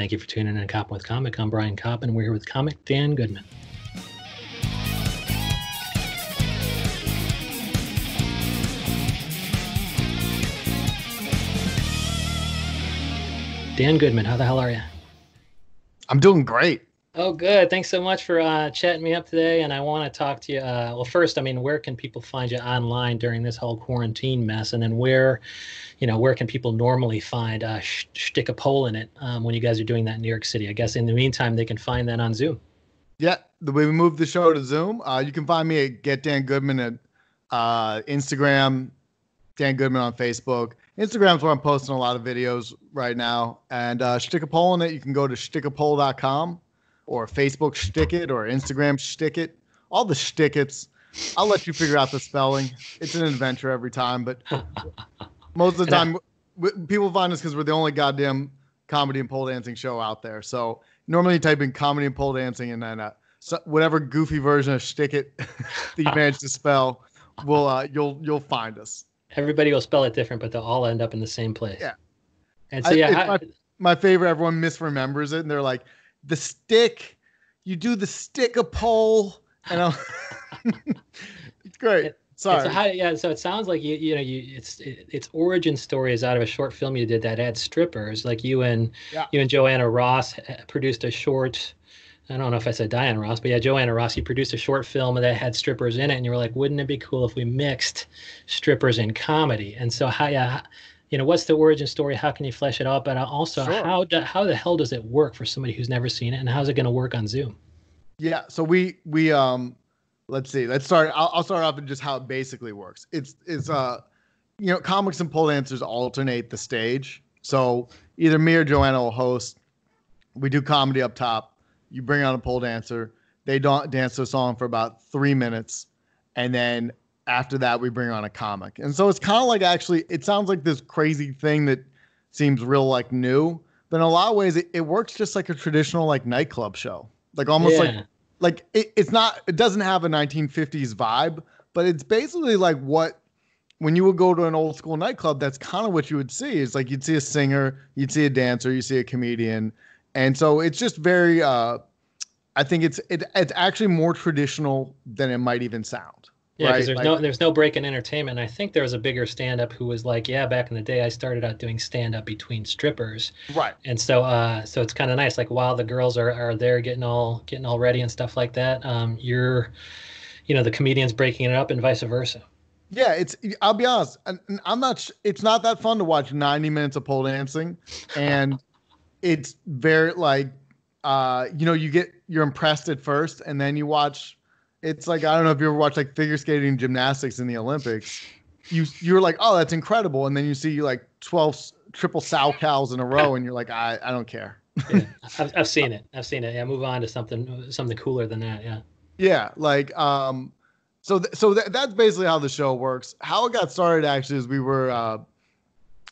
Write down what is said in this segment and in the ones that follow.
Thank you for tuning in to Koppen with Comic. I'm Brian Koppen, and we're here with comic Dan Goodman. Dan Goodman, how the hell are you? I'm doing great. Oh, good. Thanks so much for uh, chatting me up today. And I want to talk to you. Uh, well, first, I mean, where can people find you online during this whole quarantine mess? And then where, you know, where can people normally find uh, Schtick a Pole in it um, when you guys are doing that in New York City? I guess in the meantime, they can find that on Zoom. Yeah, the way we moved the show to Zoom, uh, you can find me at Get Dan Goodman at uh, Instagram, Dan Goodman on Facebook. Instagram's where I'm posting a lot of videos right now. And uh, Schtick a Pole in it, you can go to schtickapole.com or Facebook Schtick it or Instagram Schtick it. All the Shtickets. I'll let you figure out the spelling. It's an adventure every time, but most of the time, people find us because we're the only goddamn comedy and pole dancing show out there. So normally you type in comedy and pole dancing and then uh, so whatever goofy version of Shtick it that you manage to spell, will uh, you'll you'll find us. Everybody will spell it different, but they'll all end up in the same place. Yeah. And so yeah, it's how- my, my favorite. Everyone misremembers it, and they're like, "The stick, you do the stick a pole," and I'm, it's great. Sorry, So how, yeah, so it sounds like you you know you it's it, its origin story is out of a short film you did that had strippers. Like you and Yeah. you and Joanna Ross uh, produced a short. I don't know if I said Diane Ross, but yeah, Joanna Ross. You produced a short film that had strippers in it, and you were like, "Wouldn't it be cool if we mixed strippers and comedy?" And so how yeah, you know, what's the origin story? How can you flesh it out? But also, Sure. how do, how the hell does it work for somebody who's never seen it, and how's it going to work on Zoom? Yeah. So we we um let's see. Let's start. I'll, I'll start off with just how it basically works. It's it's uh you know comics and pole dancers alternate the stage. So either me or Joanna will host. We do comedy up top. You bring on a pole dancer. They don't dance a song for about three minutes, and then after that we bring on a comic. And so it's kind of like actually it sounds like this crazy thing that seems real like new, but in a lot of ways it, it works just like a traditional like nightclub show. Like almost like like it, it's not it doesn't have a 1950s vibe but it's basically like what when you would go to an old school nightclub that's kind of what you would see it's like you'd see a singer you'd see a dancer you see a comedian and so it's just very uh i think it's it, it's actually more traditional than it might even sound Yeah, because right? there's Like- no there's no break in entertainment. I think there was a bigger stand up who was like, yeah, back in the day, I started out doing stand up between strippers, right and so uh, so it's kind of nice. Like while the girls are, are there getting all getting all ready and stuff like that, um, you're, you know, the comedians breaking it up and vice versa. Yeah, it's. I'll be honest. I'm not. It's not that fun to watch 90 minutes of pole dancing, and it's very like, uh, you know, you get you're impressed at first, and then you watch. It's like I don't know if you ever watch like figure skating, gymnastics in the Olympics. You you're like, oh, that's incredible, and then you see like twelve triple Salchows in a row, and you're like, I I don't care. Yeah, I've, I've seen it. I've seen it. Yeah, move on to something something cooler than that. Yeah. Yeah, like um, so th- so th- that's basically how the show works. How it got started actually is we were uh,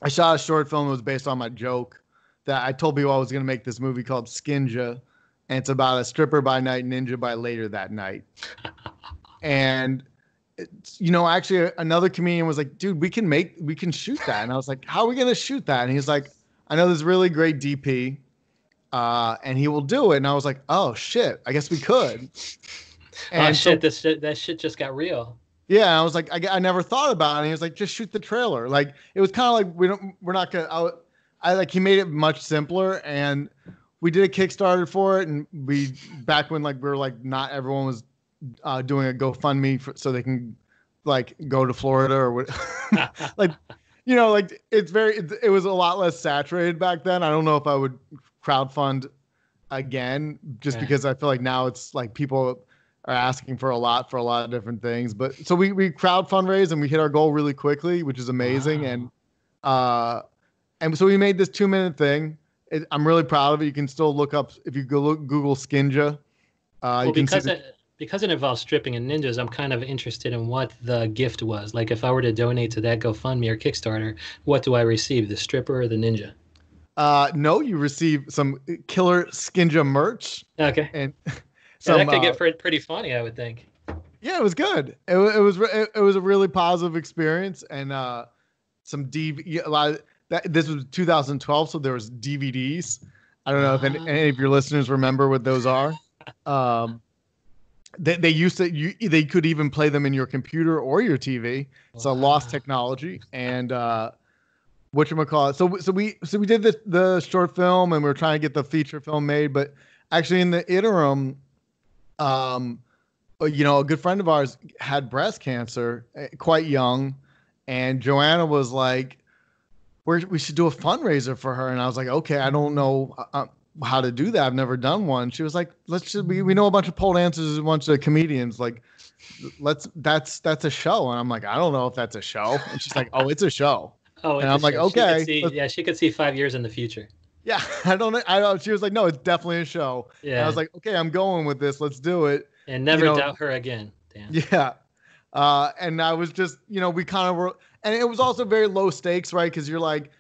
I shot a short film that was based on my joke that I told people I was going to make this movie called Skinja, and it's about a stripper by night, ninja by later that night. and it's, you know, actually another comedian was like, "Dude, we can make we can shoot that," and I was like, "How are we going to shoot that?" And he's like, "I know this really great DP." Uh, and he will do it. And I was like, oh shit, I guess we could. oh so- shit! this shit, that shit just got real. yeah, I was like, I, I never thought about it. And he was like, just shoot the trailer. Like it was kind of like we don't, we're not gonna. I, I like he made it much simpler, and we did a Kickstarter for it, and we back when like we were like not everyone was uh, doing a GoFundMe for, so they can like go to Florida or what, like you know like it's very it, it was a lot less saturated back then. I don't know if I would crowdfund again just Yeah. because I feel like now it's like people are asking for a lot for a lot of different things. But so we we crowd fundraised and we hit our goal really quickly, which is amazing. Wow. And uh, and so we made this two minute thing. It, I'm really proud of it. You can still look up if you go look Google Skinja. Uh, well, you can see because the- it because it involves stripping and ninjas, I'm kind of interested in what the gift was. Like, if I were to donate to that GoFundMe or Kickstarter, what do I receive? The stripper or the ninja? uh, no, you receive some killer Skinja merch Okay. and Yeah, that could uh, get pretty, pretty funny, I would think. yeah, it was good. It, it was it, it was a really positive experience and uh, some DV a lot of that. This was 2012, so there was DVDs. I don't know if any, any of your listeners remember what those are. Um, they, they used to you they could even play them in your computer or your TV. It's a lost technology, and uh, what you call it. So so we so we did the the short film, and we are trying to get the feature film made. But actually, in the interim, um, uh, you know, a good friend of ours had breast cancer, eh, quite young, and Joanna was like, "We we should do a fundraiser for her." And I was like, "Okay, I don't know." Uh, uh how to do that. I've never done one. She was like, let's just, we, we know a bunch of pole dancers, a bunch of comedians. Like, let's, that's, that's a show. And I'm like, I don't know if that's a show. And she's like, oh, it's a show. Oh, and I'm like, show. okay. She see, yeah, she could see five years in the future. Yeah, I don't know. I know. She was like, no, it's definitely a show. Yeah. And I was like, okay, I'm going with this. Let's do it. And never you know, doubt her again. Damn. Yeah. Uh, and I was just, you know, we kind of were, and it was also very low stakes, right? Because you're like,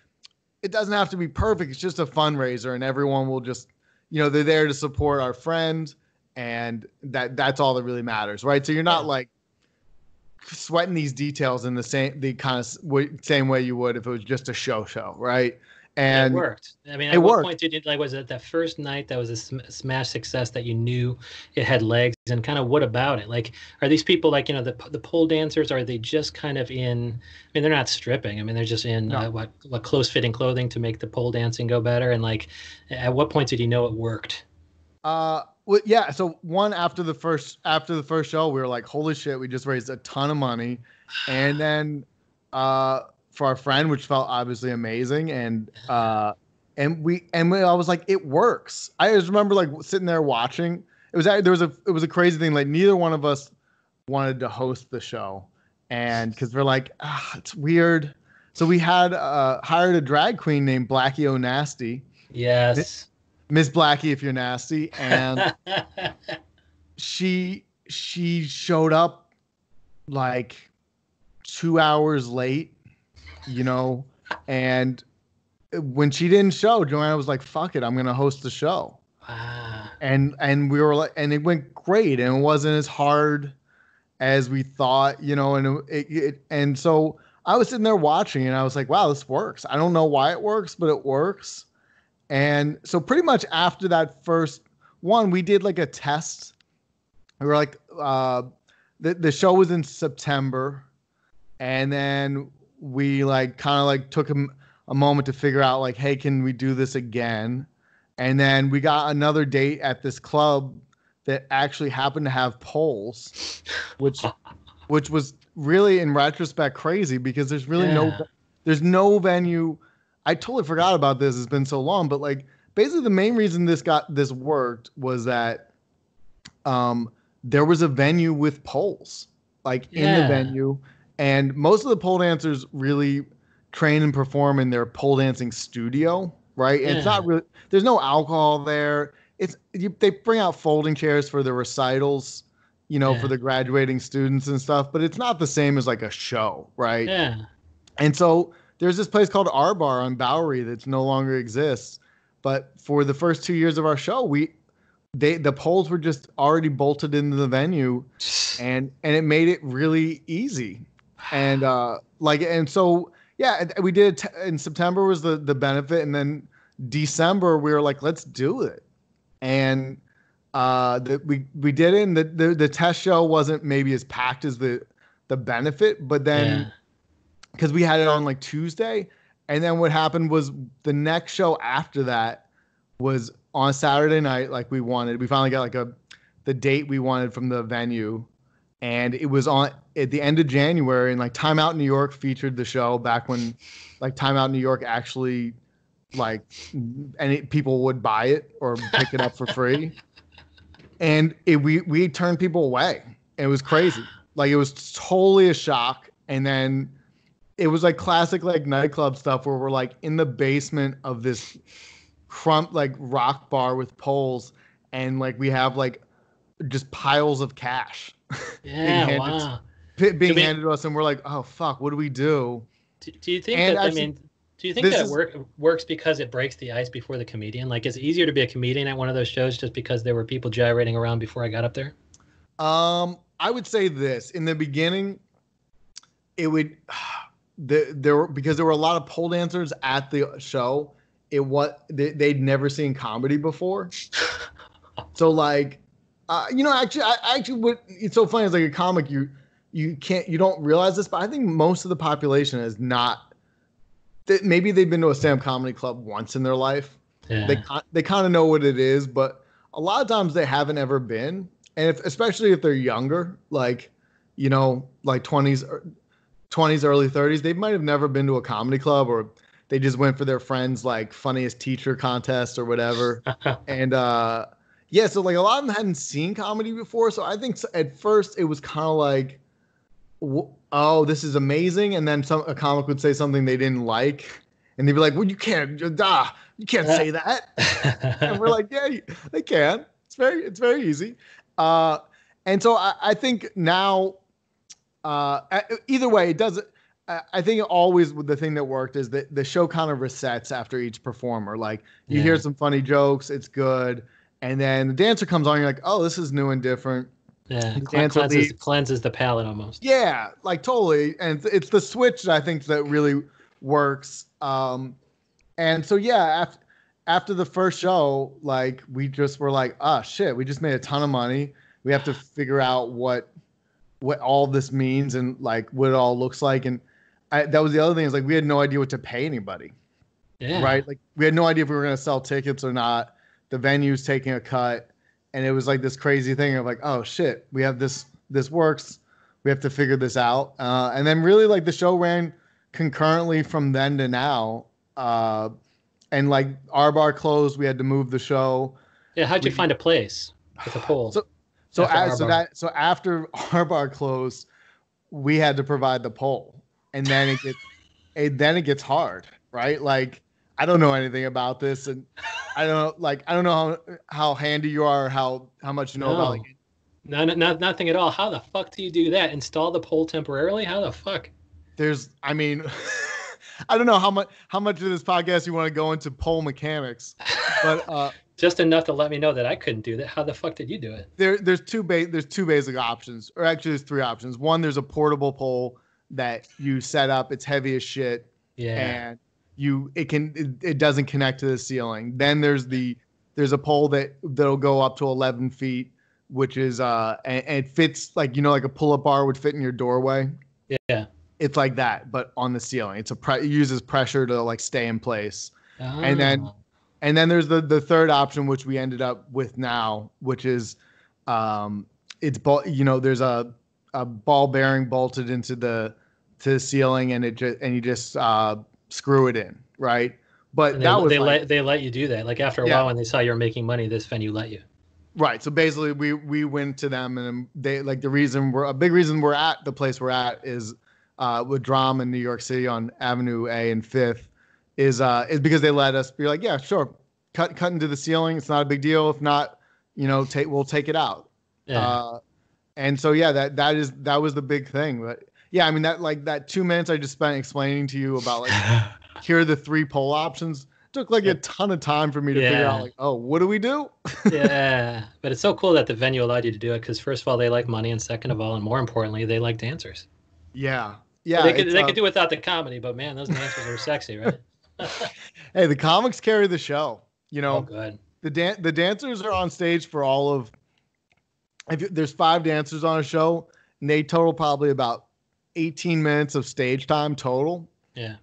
it doesn't have to be perfect. It's just a fundraiser, and everyone will just, you know, they're there to support our friend, and that that's all that really matters, right? So you're not like sweating these details in the same the kind of same way you would if it was just a show show, right? And it worked. I mean, at it what worked. point did it like was it that first night that was a sm- smash success that you knew it had legs and kind of what about it? Like, are these people like you know the the pole dancers? Are they just kind of in? I mean, they're not stripping. I mean, they're just in no. uh, what what close fitting clothing to make the pole dancing go better. And like, at what point did you know it worked? Uh, well, yeah. So one after the first after the first show, we were like, holy shit, we just raised a ton of money, and then uh for our friend, which felt obviously amazing. And uh, and we and we, I was like, it works. I just remember like sitting there watching. It was there was a it was a crazy thing. Like neither one of us wanted to host the show, and because we're like, ah, it's weird. So we had uh, hired a drag queen named Blackie O'Nasty. Yes. Miss Blackie, if you're nasty, and she she showed up like two hours late you know, and when she didn't show, Joanna was like, "Fuck it, I'm gonna host the show." Wow. And and we were like, and it went great, and it wasn't as hard as we thought, you know, and it, it and so I was sitting there watching, and I was like, "Wow, this works." I don't know why it works, but it works. And so pretty much after that first one, we did like a test. We were like, uh, the the show was in September, and then we like kind of like took a, a moment to figure out like, hey, can we do this again? And then we got another date at this club that actually happened to have poles, which which was really in retrospect crazy because there's really yeah. no there's no venue. I totally forgot about this. It's been so long, but like basically the main reason this got this worked was that um there was a venue with poles like yeah. in the venue and most of the pole dancers really train and perform in their pole dancing studio, right? Yeah. It's not really there's no alcohol there. It's you, they bring out folding chairs for the recitals, you know, yeah. for the graduating students and stuff, but it's not the same as like a show, right? Yeah. And so there's this place called R Bar on Bowery that's no longer exists. But for the first two years of our show, we they the poles were just already bolted into the venue and and it made it really easy and uh like and so yeah we did t- in september was the the benefit and then december we were like let's do it and uh the, we we did it and the, the the test show wasn't maybe as packed as the the benefit but then because yeah. we had it on like tuesday and then what happened was the next show after that was on saturday night like we wanted we finally got like a the date we wanted from the venue and it was on at the end of January, and like Time Out New York featured the show back when like Time Out New York actually like any people would buy it or pick it up for free, and it, we we turned people away. It was crazy. Like it was totally a shock, and then it was like classic like nightclub stuff where we're like in the basement of this crump like rock bar with poles, and like we have like just piles of cash Yeah, being wow. being handed to us, and we're like, oh fuck, what do we do? Do, do you think and that? I mean, do you think that is, work, works because it breaks the ice before the comedian? Like, is it easier to be a comedian at one of those shows just because there were people gyrating around before I got up there? Um, I would say this in the beginning, it would the, there were because there were a lot of pole dancers at the show. it what they, they'd never seen comedy before. so like, uh, you know, actually, I, I actually what it's so funny. It's like a comic you you can't you don't realize this, but I think most of the population is not. That maybe they've been to a stand comedy club once in their life. Yeah. They they kind of know what it is, but a lot of times they haven't ever been, and if especially if they're younger, like you know, like twenties, twenties, early thirties, they might have never been to a comedy club or they just went for their friends like funniest teacher contest or whatever, and uh yeah, so like a lot of them hadn't seen comedy before, so I think at first it was kind of like, oh, this is amazing, and then some a comic would say something they didn't like, and they'd be like, well, you can't, ah, you can't say that, and we're like, yeah, they can. It's very, it's very easy, uh, and so I, I think now, uh, either way, it doesn't. I think always the thing that worked is that the show kind of resets after each performer. Like you yeah. hear some funny jokes, it's good and then the dancer comes on. You're like, oh, this is new and different. Yeah, cleanses, leads, cleanses the palate almost. Yeah, like totally. And it's, it's the switch that I think that really works. Um, and so yeah, after after the first show, like we just were like, ah, oh, shit, we just made a ton of money. We have to figure out what what all this means and like what it all looks like. And I, that was the other thing is like we had no idea what to pay anybody. Yeah. Right. Like we had no idea if we were going to sell tickets or not the venue's taking a cut, and it was like this crazy thing of like, oh shit, we have this this works, we have to figure this out, uh, and then really like the show ran concurrently from then to now, uh, and like R Bar closed, we had to move the show. Yeah, how'd you we, find a place with a pole? So so as, so that so after R Bar closed, we had to provide the pole, and then it gets, it, then it gets hard, right? Like I don't know anything about this, and I don't like I don't know how how handy you are, how how much you know no. about. Like, no, no, nothing at all. How the fuck do you do that? Install the pole temporarily? How the fuck? There's, I mean, I don't know how much how much of this podcast you want to go into pole mechanics, but uh, just enough to let me know that I couldn't do that. How the fuck did you do it? There, there's two ba- there's two basic options, or actually there's three options. One, there's a portable pole that you set up. It's heavy as shit. Yeah. And you it can it, it doesn't connect to the ceiling. Then there's the there's a pole that that'll go up to 11 feet, which is uh and, and it fits like you know like a pull up bar would fit in your doorway. Yeah. It's like that, but on the ceiling. It's a pre- it uses pressure to like stay in place. Oh. And then ah. and then there's the the third option which we ended up with now, which is um it's you know there's a a ball bearing bolted into the to the ceiling and it just and you just uh screw it in, right? But and that they, was they like, let they let you do that. Like after a yeah. while, when they saw you were making money, this venue let you. Right. So basically, we we went to them, and they like the reason we're a big reason we're at the place we're at is uh, with Drom in New York City on Avenue A and Fifth is uh is because they let us be like, yeah, sure, cut cut into the ceiling. It's not a big deal. If not, you know, take we'll take it out. Yeah. Uh, and so yeah, that that is that was the big thing. But yeah, I mean that like that two minutes I just spent explaining to you about like here are the three pole options took like a ton of time for me to yeah. figure out like oh what do we do? Yeah but it's so cool that the venue allowed you to do it because first of all they like money and second of all and more importantly they like dancers yeah yeah they could, they uh, could do without the comedy but man those dancers are sexy right? Hey the comics carry the show you know? Oh, good. the dan- the dancers are on stage for all of if there's five dancers on a show and they total probably about 18 minutes of stage time total. Yeah.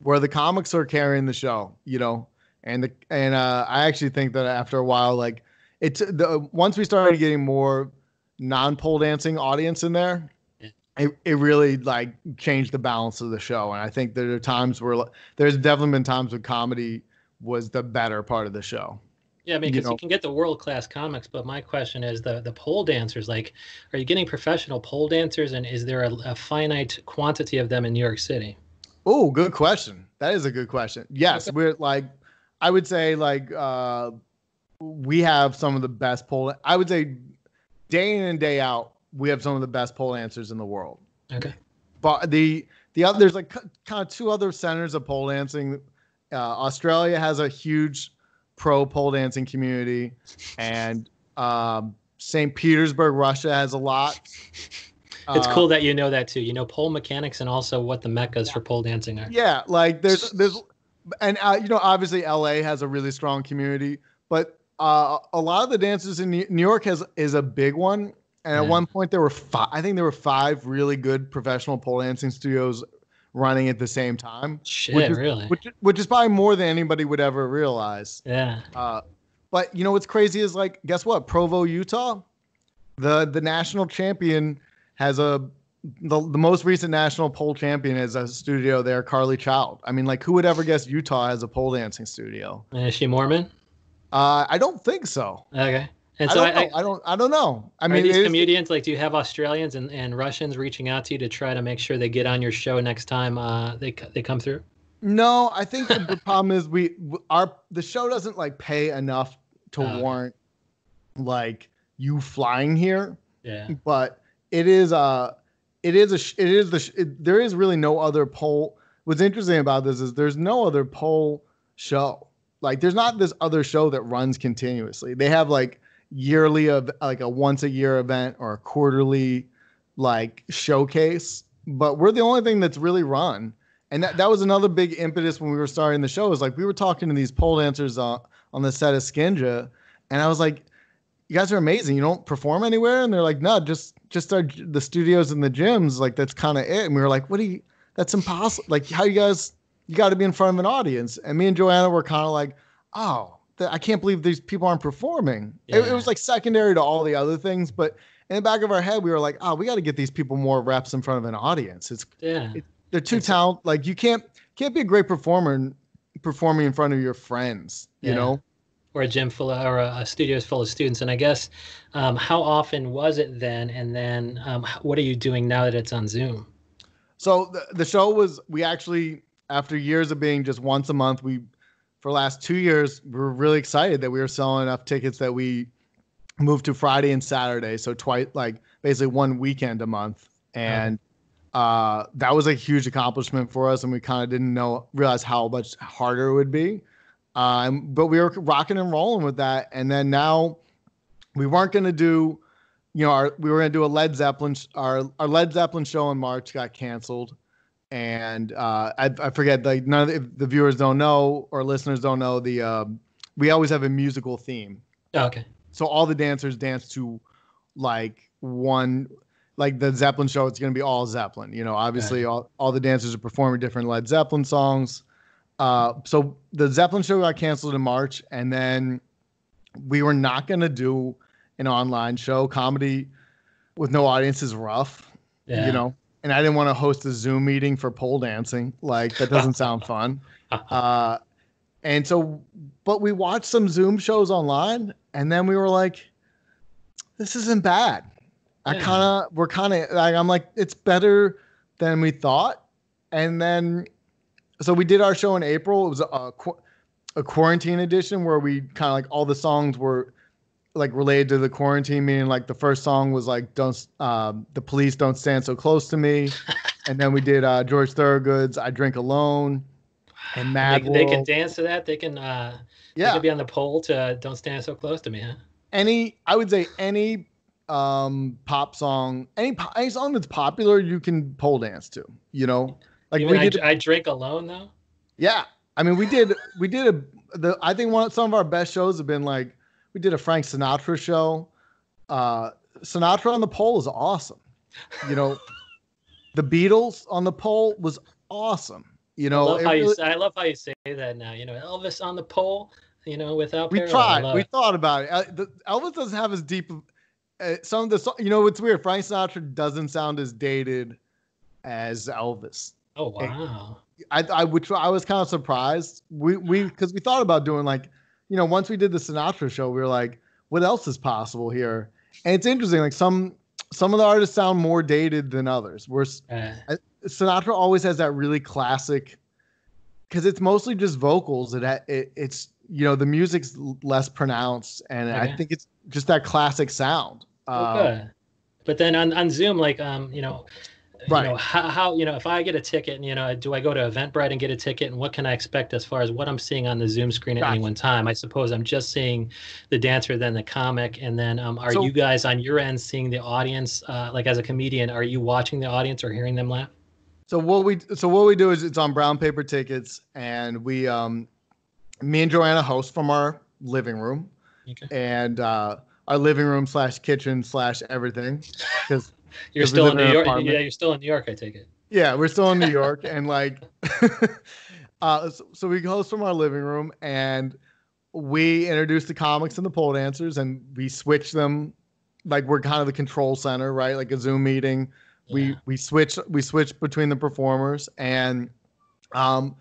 Where the comics are carrying the show, you know, and the and uh, I actually think that after a while, like it's the once we started getting more non pole dancing audience in there, yeah. it, it really like changed the balance of the show. And I think there are times where there's definitely been times when comedy was the better part of the show. Yeah, because you, know, you, can get the world class comics, but my question is the the pole dancers. Like, are you getting professional pole dancers, and is there a, a finite quantity of them in New York City? Oh, good question. That is a good question. Yes, we're like, I would say like uh, we have some of the best pole. I would say day in and day out, we have some of the best pole dancers in the world. Okay. But the the other there's like kind of two other centers of pole dancing. Uh, Australia has a huge pro pole dancing community, and um, St. Petersburg, Russia has a lot. It's uh, cool that you know that too. You know pole mechanics and also what the meccas for pole dancing are. Yeah, like there's there's and uh, you know, obviously, LA has a really strong community, but uh, a lot of the dancers in New York has is a big one. And at one point, there were five. I think there were five really good professional pole dancing studios running at the same time, Shit, which is, really? which which is probably more than anybody would ever realize. yeah. Uh, but you know what's crazy is like, guess what? Provo, Utah, the the national champion has a the, the most recent national pole champion is a studio there, Carly Child. I mean, like, who would ever guess Utah has a pole dancing studio? Is she Mormon? Uh, I don't think so. Okay. And I so don't, I, know. I, don't. I don't know. I mean, these is- comedians like? Do you have Australians and, and Russians reaching out to you to try to make sure they get on your show next time uh, they they come through? no. I think the, the problem is we our the show doesn't like pay enough to Oh, warrant like you flying here. Yeah. but it is a it is a it is the it, there is really no other pole what's interesting about this is there's no other pole show like there's not this other show that runs continuously they have like yearly of like a once a year event or a quarterly like showcase but we're the only thing that's really run and that, that was another big impetus when we were starting the show is like we were talking to these pole dancers uh, on the set of skinja and i was like you guys are amazing. You don't perform anywhere, and they're like, no, just just our the studios and the gyms. Like that's kind of it. And we were like, what do you? That's impossible. Like how you guys? You got to be in front of an audience. And me and Joanna were kind of like, oh, I can't believe these people aren't performing. It, it was like secondary to all the other things, but in the back of our head, we were like, oh, we got to get these people more reps in front of an audience. It's Yeah. they're too talented. Like you can't can't be a great performer and performing in front of your friends. You Yeah. know. Or a gym full of, or a, a studio full of students. And I guess, um, how often was it then? And then, um, what are you doing now that it's on Zoom? So the, the show was we actually after years of being just once a month, we for the last two years we were really excited that we were selling enough tickets that we moved to Friday and Saturday, so twice like basically one weekend a month, and uh, that was a huge accomplishment for us, and we kind of didn't know realize how much harder it would be. Um, but we were rocking and rolling with that, and then now we weren't going to do you know, our we were gonna do a Led Zeppelin our our Led Zeppelin show in March got canceled, and uh, I I forget like none of the, if the viewers don't know or listeners don't know the um, we always have a musical theme, Oh, okay. so all the dancers dance to like one like the Zeppelin show. It's gonna be all Zeppelin, you know. Obviously, all all the dancers are performing different Led Zeppelin songs. Uh, so the Zeppelin show got canceled in March, and then we were not gonna do an online show. Comedy with no audience is rough, Yeah. you know. And I didn't want to host a Zoom meeting for pole dancing. Like that doesn't sound fun. Uh, and so, but we watched some Zoom shows online, and then we were like, "This isn't bad." I kind of, we're kind of like, I'm like, it's better than we thought. And then, so we did our show in April. It was a a quarantine edition where we kind of like all the songs were like related to the quarantine. Meaning, like the first song was like, "Don't um, the police don't stand so close to me," and then we did uh, George Thorogood's "I Drink Alone." And they, Mad they can dance to that. They can, uh, they Yeah, can be on the pole to "Don't Stand So Close to Me." Huh? any I would say any um pop song, any any song that's popular, you can pole dance to. You know, like Even we I, did. I drink alone though. yeah, I mean, we did. We did a. The I think one some of our best shows have been like we did a Frank Sinatra show. Uh, Sinatra on the pole is awesome. You know, the Beatles on the pole was awesome. You I know, love it how you really- say, I love how you say that now. You know, Elvis on the pole. You know, without we parallel. Tried. We it. thought about it. Uh, the, Elvis doesn't have as deep. Uh, some of the you know it's weird. Frank Sinatra doesn't sound as dated as Elvis. Oh wow. I I which I was kind of surprised. We we because we thought about doing like you know once we did the Sinatra show we were like what else is possible here and it's interesting like some some of the artists sound more dated than others. Where Uh, Sinatra always has that really classic because it's mostly just vocals. It, it it's you know the music's less pronounced and I think it's just that classic sound. Uh, okay. But then on, on Zoom, like um, you know, Right. you know how, how you know if I get a ticket, and you know, do I go to Eventbrite and get a ticket, and what can I expect as far as what I'm seeing on the Zoom screen at any one time? I suppose I'm just seeing the dancer, then the comic, and then um, are So- you guys on your end seeing the audience? Uh, like as a comedian, are you watching the audience or hearing them laugh? So what we so what we do is it's on brown paper tickets, and we um, me and Joanna host from our living room, Okay. and uh, our living room slash kitchen slash everything, because You're still in New York. apartment. Yeah, you're still in New York. I take it. yeah, we're still in New York, and like, uh, so, so we host from our living room, and we introduce the comics and the pole dancers, and we switch them, like we're kind of the control center, right? Like a Zoom meeting. We we switch we switch between the performers, and um,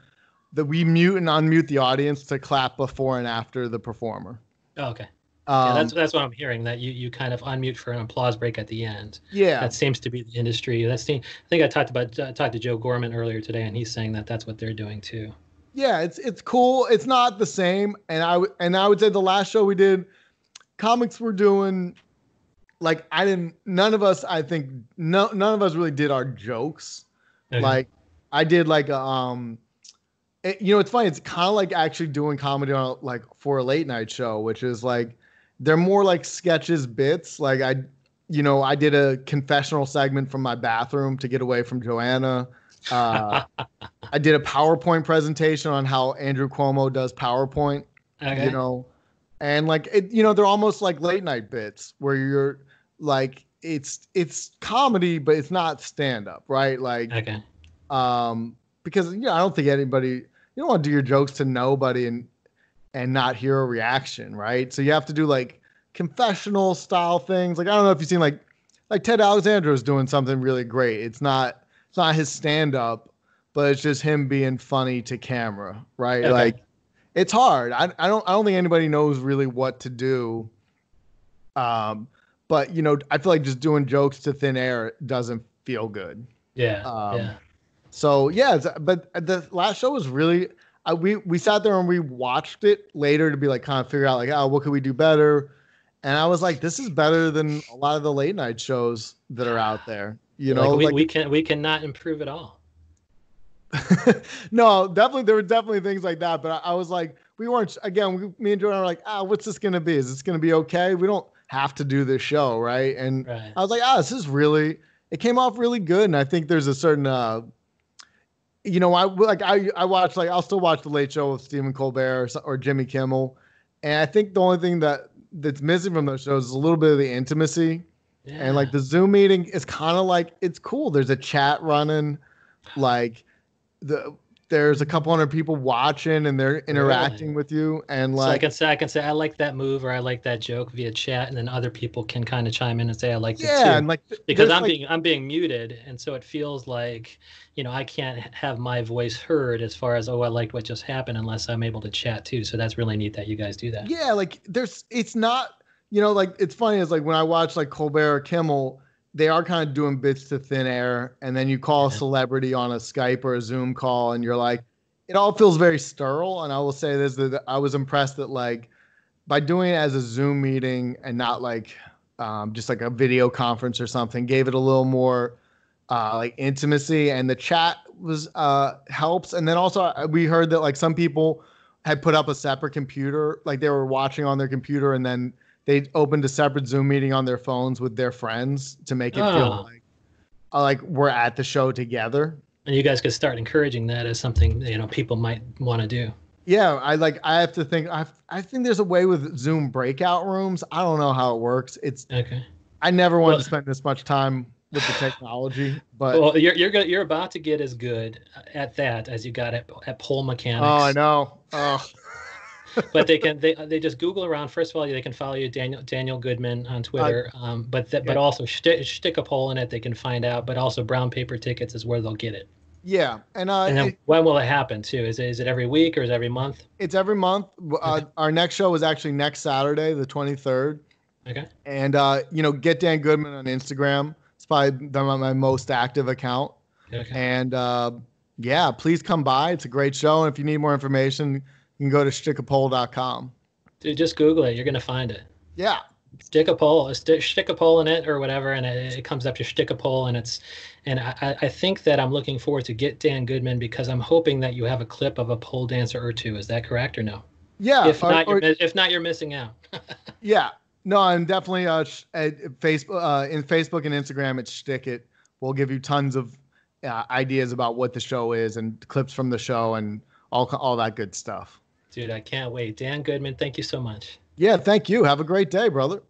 that we mute and unmute the audience to clap before and after the performer. Oh, okay. Um, Yeah, that's that's what I'm hearing. That you you kind of unmute for an applause break at the end. yeah, That seems to be the industry. That's the, I think I talked about uh, talked to Joe Gorman earlier today, and he's saying that that's what they're doing too. yeah, it's it's cool. It's not the same, and I w- and I would say the last show we did, comics were doing, like I didn't. None of us, I think, no, none of us really did our jokes. Okay. Like I did like a um, it- you know, it's funny. It's kind of like actually doing comedy on like for a late night show, which is like they're more like sketches, bits. Like I, you know, I did a confessional segment from my bathroom to get away from Joanna. Uh, I did a PowerPoint presentation on how Andrew Cuomo does PowerPoint, okay. you know, and like it, you know, they're almost like late night bits where you're like it's it's comedy, but it's not stand up, right? Like, okay. um, because you know, I don't think anybody you don't want to do your jokes to nobody and and not hear a reaction, right? So you have to do like confessional style things. Like I don't know if you've seen like like Ted Alexandro is doing something really great. It's not it's not his stand up, but it's just him being funny to camera, right? Okay. Like it's hard. I, I don't I don't think anybody knows really what to do. Um, but you know, I feel like just doing jokes to thin air doesn't feel good. Yeah. Um, yeah. So yeah, but the last show was really. Uh, we we sat there and we watched it later to be like kind of figure out like oh what could we do better, and I was like this is better than a lot of the late night shows that are out there. You know, like we, like, we can we cannot improve at all. no, definitely there were definitely things like that. But I, I was like we weren't again. We, me and Jordan were like ah what's this gonna be? Is this gonna be okay? We don't have to do this show right? And Right. I was like, ah, this is really. It came off really good, and I think there's a certain, uh, you know, I like I I watch like I'll still watch the Late Show with Stephen Colbert or, or Jimmy Kimmel, and I think the only thing that that's missing from those shows is a little bit of the intimacy, Yeah. and like the Zoom meeting is kind of like it's cool. There's a chat running, like the there's a couple hundred people watching and they're interacting with you, and so I like can say I can say I like that move or I like that joke via chat, and then other people can kind of chime in and say I liked it too. yeah, and like th- because I'm like, being I'm being muted, and so it feels like you know I can't have my voice heard as far as oh I liked what just happened unless I'm able to chat too. So that's really neat that you guys do that. Yeah, like there's it's not you know like it's funny is like when I watch like Colbert or Kimmel, they are kind of doing bits to thin air, and then you call a celebrity on a Skype or a Zoom call, and you're like, it all feels very sterile. And I will say this that I was impressed that like by doing it as a Zoom meeting and not like um, just like a video conference or something, gave it a little more uh, like intimacy, and the chat was uh, helps. And then also uh, we heard that like some people had put up a separate computer, like they were watching on their computer, and then they opened a separate Zoom meeting on their phones with their friends to make it Oh. feel like uh, like we're at the show together. And you guys could start encouraging that as something you know people might want to do. Yeah, I like. I have to think. I I think there's a way with Zoom breakout rooms. I don't know how it works. It's Okay. I never wanted Well- to spend this much time with the technology, but Well, you're you're go- you're about to get as good at that as you got at at pole mechanics. oh, I know. Oh, but they can they they just Google around. First of all, they can follow you, Daniel Daniel Goodman on Twitter. um, but th- but also stick stick a pole in it. They can find out. But also brown paper tickets is where they'll get it. yeah, and uh, And then it- when will it happen too? Is it, is it every week or is it every month? it's every month. Uh, our next show is actually next Saturday, the 23rd. Okay. And uh, you know, get Dan Goodman on Instagram. It's probably my most active account. Okay. And uh, yeah, please come by. It's a great show. And if you need more information, you can go to stickapole.com. Dude, just Google it. You're gonna find it. Yeah. Stick a pole, stick, stick a pole in it or whatever, and it, it comes up to stick a pole, and it's, and I, I think that I'm looking forward to get Dan Goodman because I'm hoping that you have a clip of a pole dancer or two. Is that correct or no? Yeah. if or- not, or- you're, if not, you're missing out. yeah. No, I'm definitely uh, sh- at Facebook, uh, in Facebook and Instagram, it's Stick It. We'll give you tons of uh, ideas about what the show is and clips from the show and all all that good stuff. Dude, I can't wait. Dan Goodman, thank you so much. Yeah, thank you. Have a great day, brother.